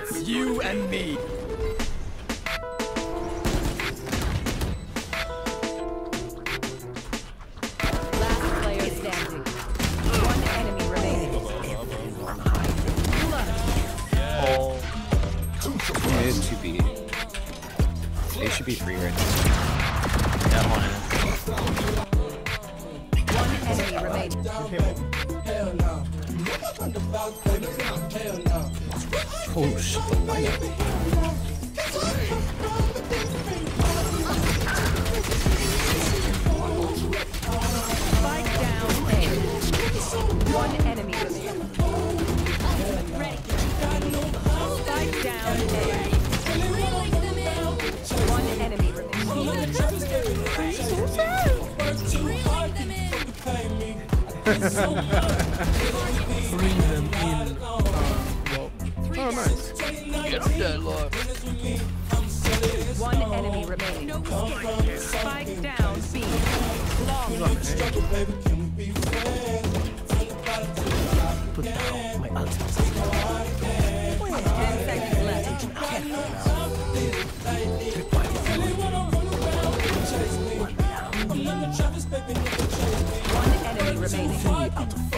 It's you and me. Last player standing. One enemy remaining. Oh. It is 2B. It should be free right now. Yeah, I'm on it. One enemy remaining. The lineup. Spike down A. One enemy remaining. Oh, nice. Get up there, Lord. One enemy remaining. Spike down B. Long. Put down my ultimate. Ten seconds left. One enemy remaining.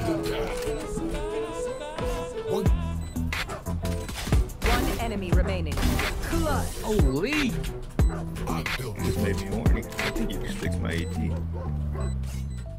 enemy remaining. Clutch. Holy! This may be warning. I think you just fixed my AT.